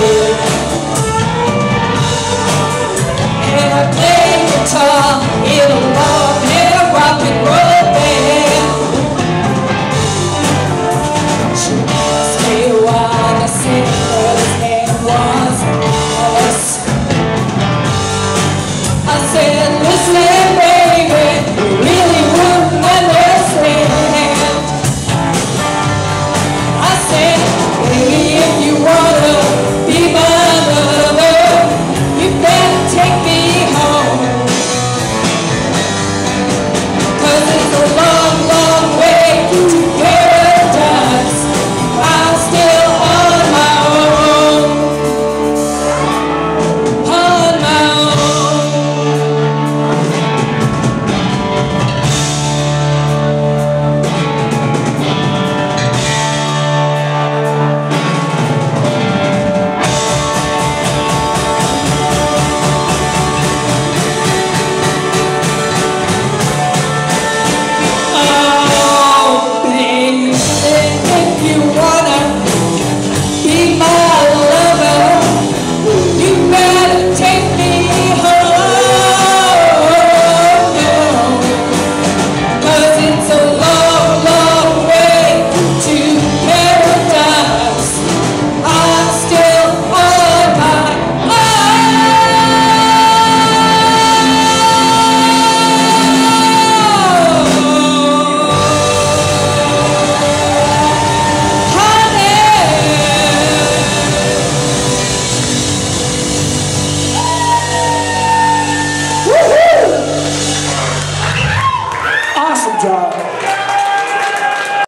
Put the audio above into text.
Awesome job.